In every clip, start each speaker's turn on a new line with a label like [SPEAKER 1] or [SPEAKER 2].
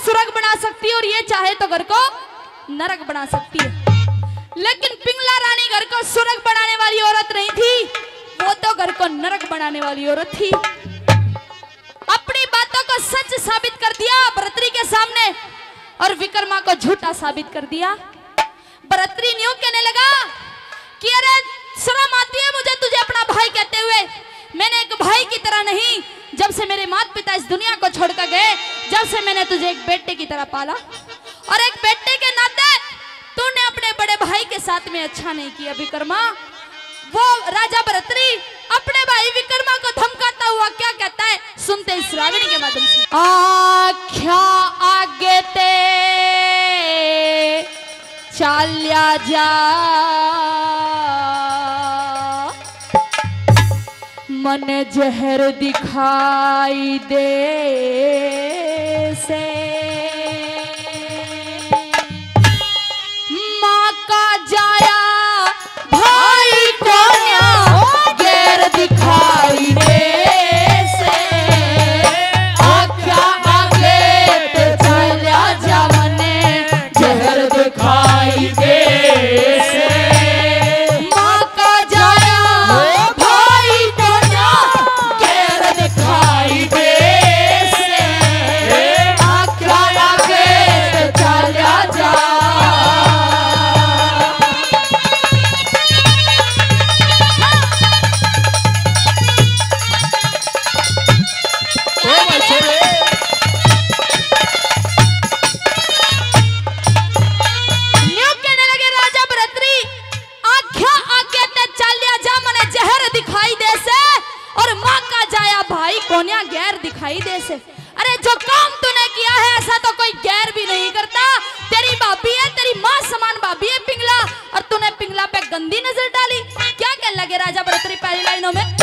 [SPEAKER 1] स्वर्ग बना सकती है और ये चाहे तो घर को नरक बना सकती है। लेकिन पिंगला रानी घर को स्वर्ग बनाने वाली औरत नहीं थी। वो तो घर को नरक बनाने वाली औरत थी। अपनी बातों को सच साबित कर दिया भरतरी के सामने और विक्रमा को झूठा साबित कर दिया। भरतरी न्यू कहने लगा कि अरे शर्म आती है मुझे तुझे अपना भाई कहते हुए। मैंने एक भाई की तरह नहीं, जब से मेरे माता पिता इस दुनिया को छोड़कर गए, जब से मैंने तुझे एक बेटे की तरह पाला। और एक बेटे के नाते, तूने अपने बड़े भाई के साथ में अच्छा नहीं किया, विक्रमा। वो राजा भरतरी अपने भाई विक्रमा को धमकाता हुआ क्या कहता है, सुनते इस रागिणी के माध्यम से। आख्या आगे ते, चाल्या जा। मन जहर दिखाई दे से। गंदी नज़र डाली। क्या कहने लगे राजा बड़ोतरी पहली लाइनों में?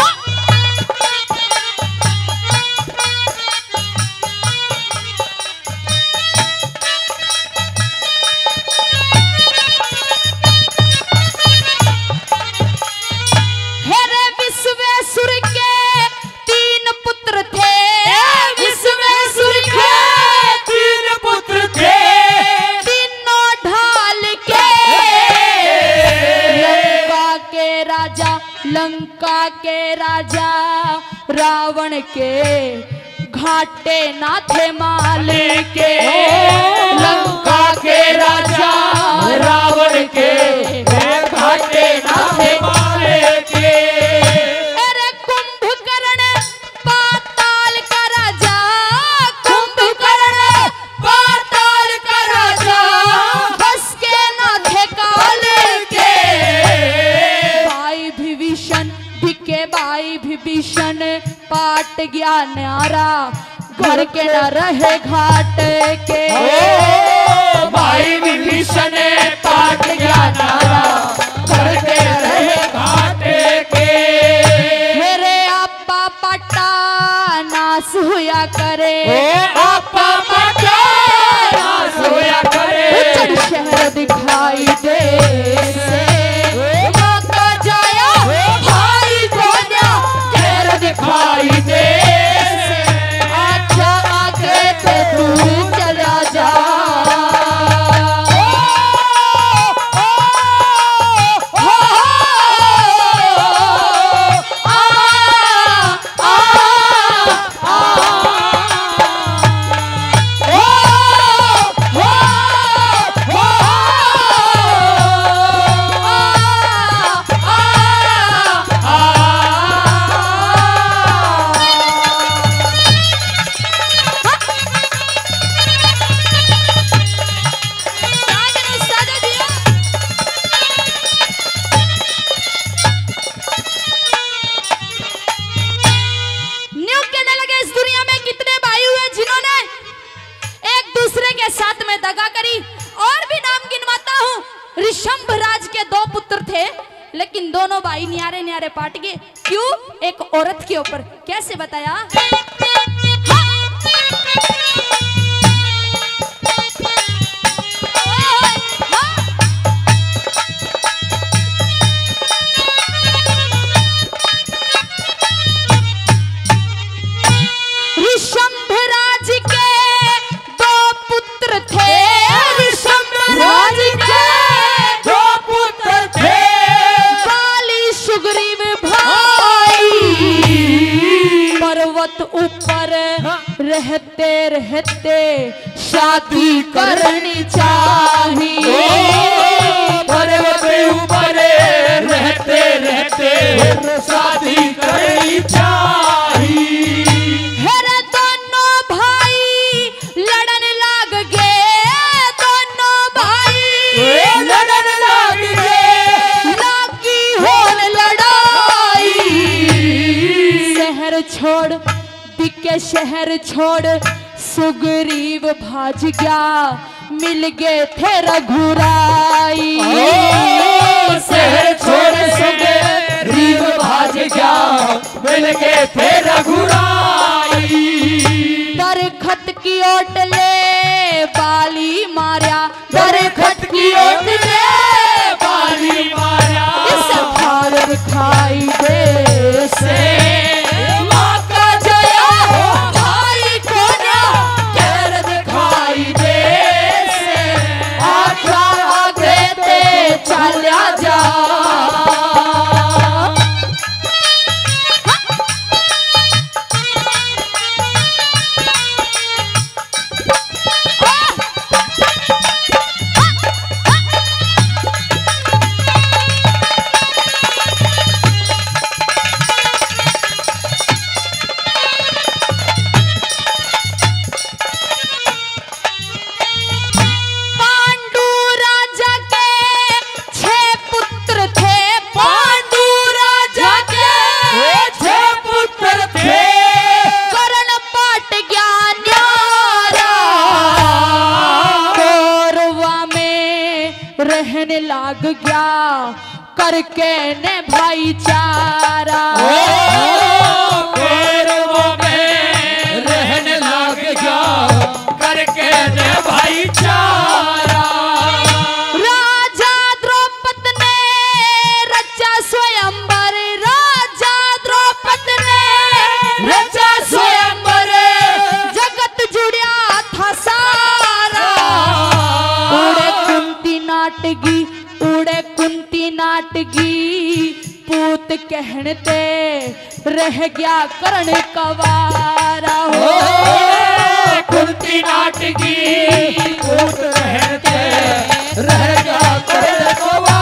[SPEAKER 1] के घाटे ना थे माल के। भाई विभीषण पाट गया न्यारा घर के न रहे घाट के।
[SPEAKER 2] भाई विभीषण पाट गया नारा
[SPEAKER 1] लेकिन दोनों भाई न्यारे न्यारे पाट गए। क्यों? एक औरत के ऊपर। कैसे बताया?
[SPEAKER 2] रहते रहते शादी करनी चाहिए।
[SPEAKER 1] पर्वत ऊपर रहते रहते शादी करनी चाहिए।
[SPEAKER 2] हेरे दोनों भाई लड़न लाग गए दोनों भाई।
[SPEAKER 1] लड़न लग गए
[SPEAKER 2] लागी होन लड़ाई। शहर छोड़ दिके शहर छोड़ सुग्रीव भाज गया। मिल गए थे रघुराई।
[SPEAKER 1] शहर छोड़ सके रीव भाज गया। मिल के थे रघुराई।
[SPEAKER 2] दरखत की ओट ले बाली मारा
[SPEAKER 1] दरखत
[SPEAKER 2] कुंती नाटगी उड़े कुंती नाटगी पूत कहते रह गया करण कवारा। हो
[SPEAKER 1] कुंती नाटकी रह गया करण कुवारा।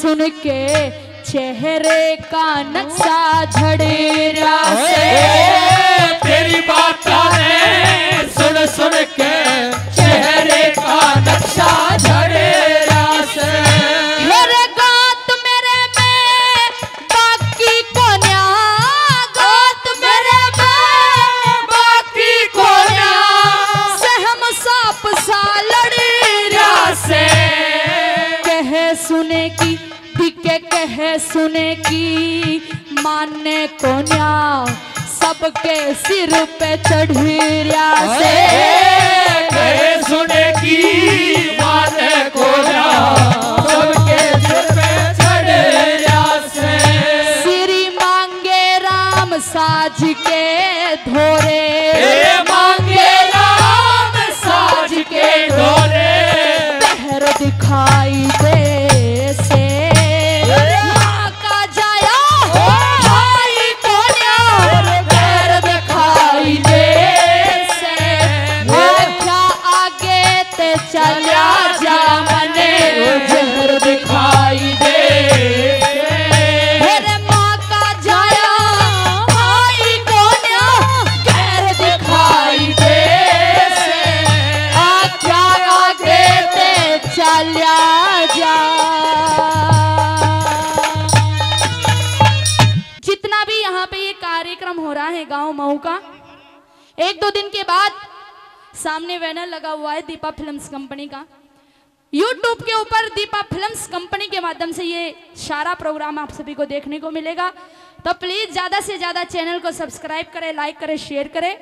[SPEAKER 2] सुन के चेहरे का नक्शा झड़ रहा से
[SPEAKER 1] तेरी बात है सुन सुन के चेहरे का नक्शा झड़े से। ना
[SPEAKER 2] सुने की कहे सुने की माने को न्या सबके सिर पे चढ़ रहा से
[SPEAKER 1] कहे सुने की माने को ना सबके सिर पे चढ़े से
[SPEAKER 2] सिरी मांगे राम साज के धोरे।
[SPEAKER 1] मांगे राम साज के ढोले
[SPEAKER 2] पहर दिखाई दे
[SPEAKER 1] है गाँव मऊ का। एक दो दिन के बाद सामने बैनर लगा हुआ है दीपा फिल्म्स कंपनी का। यूट्यूब के ऊपर दीपा फिल्म्स कंपनी के माध्यम से ये सारा प्रोग्राम आप सभी को देखने को मिलेगा। तो प्लीज़ ज़्यादा से ज़्यादा चैनल को सब्सक्राइब करें लाइक करें शेयर करें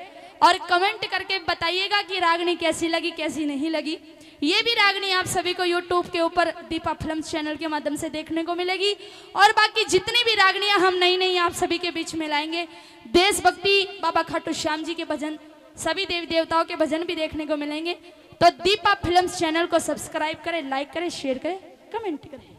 [SPEAKER 1] और कमेंट करके बताइएगा कि रागनी कैसी लगी, कैसी नहीं लगी। ये भी रागनी आप सभी को यूट्यूब के ऊपर दीपा फ़िल्म चैनल के माध्यम से देखने को मिलेगी। और बाकी जितनी भी रागनियाँ हम नई नई आप सभी के बीच में लाएँगे, देशभक्ति बाबा खाटू श्याम जी के भजन, सभी देवी देवताओं के भजन भी देखने को मिलेंगे। तो दीपा फ़िल्म चैनल को सब्सक्राइब करें, लाइक करें, शेयर करें, कमेंट करें।